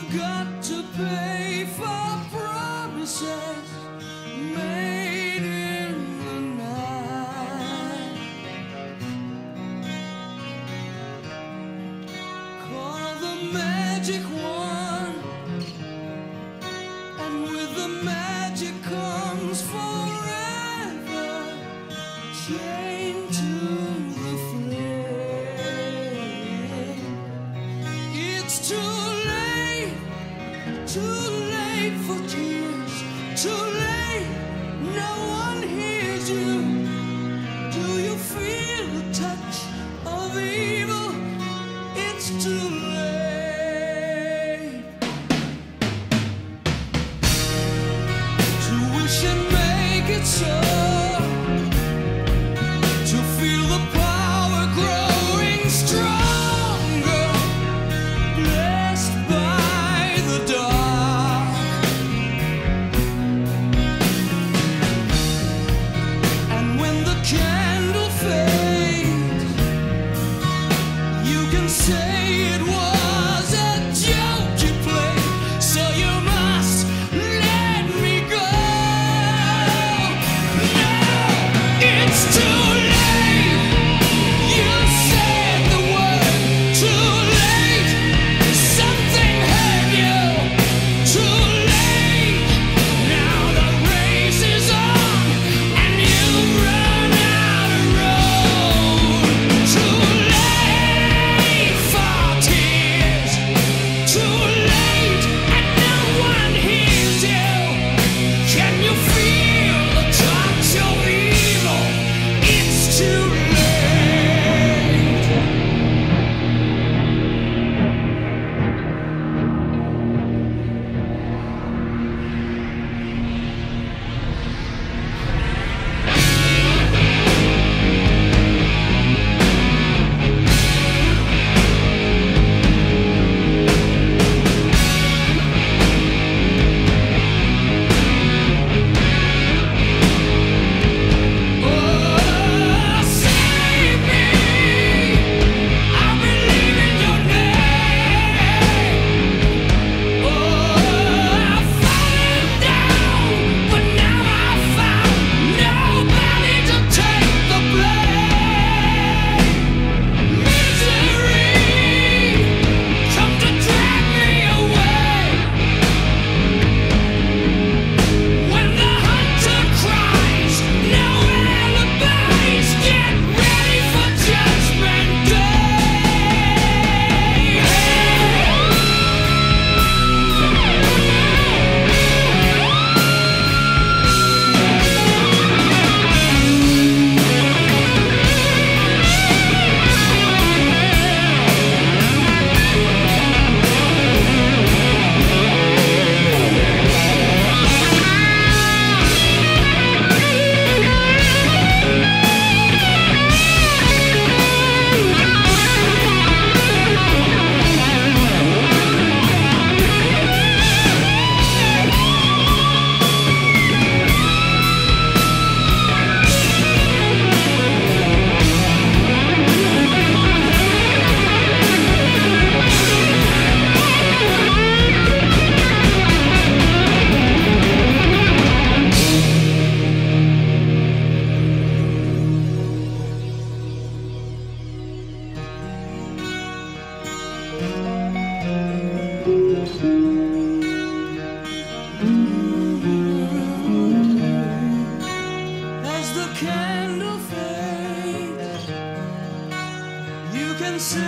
You've got to pay for promises. As the candle fades, you can see.